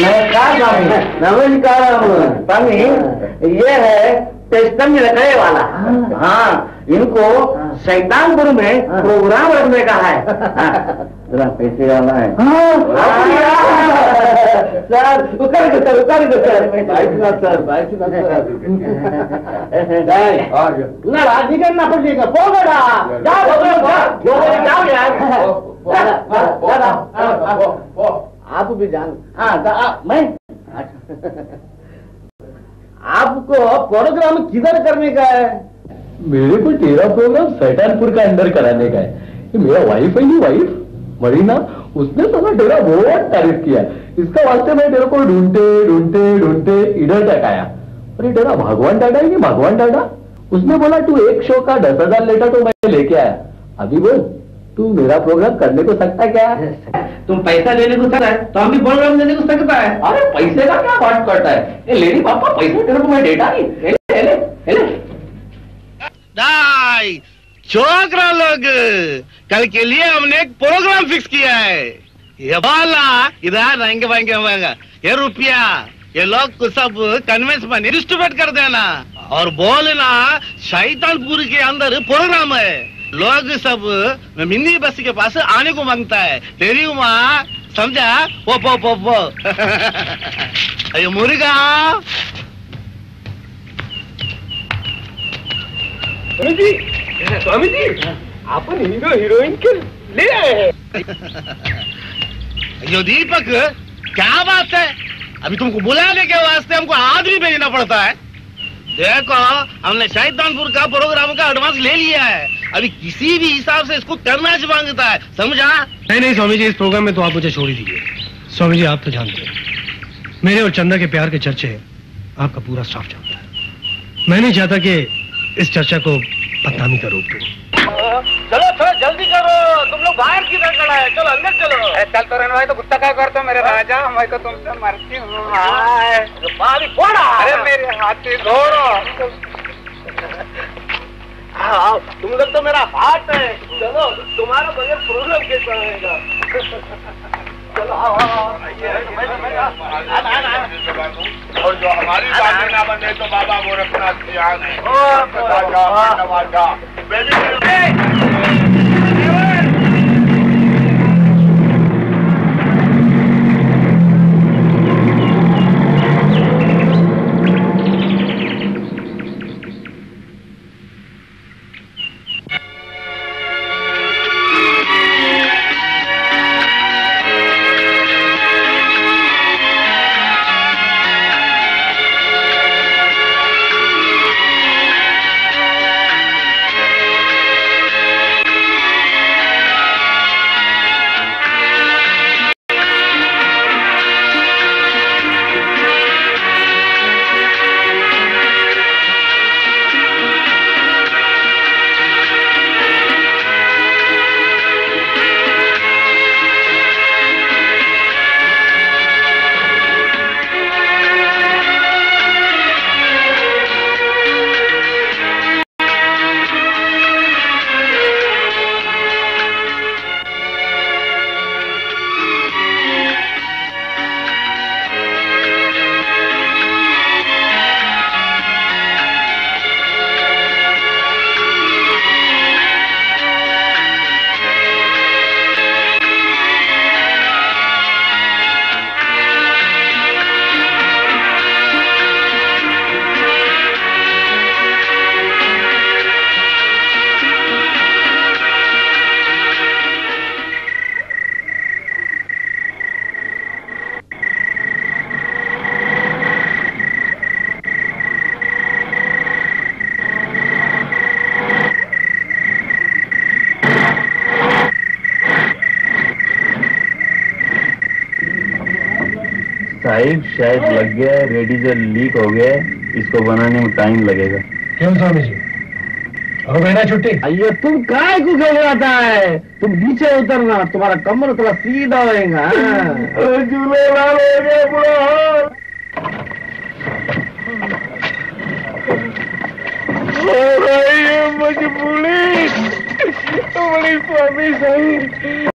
नमस्कार स्वामी। पानी ये है चैतन्य रखने वाला। हाँ।, हाँ इनको हाँ। शैतानपुर में हाँ। प्रोग्राम रखने का है। जरा पैसे वाला है। सर उतर सर उतर सर। नाराज़गी करना पड़ेगा। बोगड़ा क्या यार। आप भी जान। हाँ तो आप- मैं। आपको प्रोग्राम किधर करने का है? मेरे को तेरा प्रोग्राम सैतानपुर का अंदर कराने का है। ये मेरा वाइफ है नहीं वाइफ मरीना उसने साला तेरा बहुत तारीफ़ किया। इसका वास्ते मैं तेरे को ढूंढते ढूंढते ढूंढते इधर तक आया। अरे तेरा भगवान डाटा है कि भगवान डाटा उसने बोला तू एक शो का दस हज़ार लेटा तो मैं लेके आया। अभी बोल। तू मेरा प्रोग्राम करने को सकता क्या? है तुम पैसा लेने को सकता है तो हम भी प्रोग्राम देने को सकता है। अरे पैसे का क्या बात करता है? ए लेडी पापा पैसे तेरे को मैं डेटा नहीं। ले ले ले ले छोकरा लोग कल के लिए हमने एक प्रोग्राम फिक्स किया है। ये वाला इधर रहेंगे वाएँगे वाएँगे ये रुपया ये लोग को सब कन्वेंस में डिस्ट्रीब्यूट कर देना। और बोलना शैतानपुर के अंदर प्रोग्राम है। लोग सब मिनी बस के पास आने को माँगता है। तेरी माँ समझा? वो पो पो पो अरे मुर्गा। स्वामी जी स्वामी जी आपण हीरो हीरोइन के ले आए हैं। यो दीपक क्या बात है? अभी तुमको बुलाने के वास्ते हमको आदमी भेजना पड़ता है। देखो हमने शैतानपुर का प्रोग्राम का एडवांस ले लिया है। अभी किसी भी हिसाब से इसको करना च माँगता है समझा? नहीं नहीं स्वामी जी इस प्रोग्राम में तो आप मुझे छोड़ ही दीजिए। स्वामी जी आप तो जानते हैं। मेरे और चंदा के प्यार के चर्चे आपका पूरा स्टाफ जानता है। मैं नहीं चाहता कि इस चर्चा को बदनामी का रूप दूँ। चलो थोड़ा जल्दी करो। तुम लोग बाहर किधर खड़ा है? चलो अंदर चलो। चल तो रहने भाई तो गुस्सा क्या करते हो? राजा मैं तो तुमसे मरती हूँ। अरे मेरे हाथी घोड़ो हाँ, तुम लोग तो मेरा हाथ है। चलो तुम्हारा बगैर प्रोग्राम कैसा रहेगा। आना, आना, आना। और जो हमारी बातें ना बने तो बाबा गोरखनाथ की आग साहिब शायद लग गया है रेडिजर लीक हो गया है इसको बनाने में टाइम लगेगा। क्यों स्वामी जी? हो गई ना छुट्टी। अयो तुम काय को घबराता है? तुम नीचे उतरना तुम्हारा कमर थोड़ा सीधा होएगा झूले मुझे पुलिस पुलिस स्वामी सही।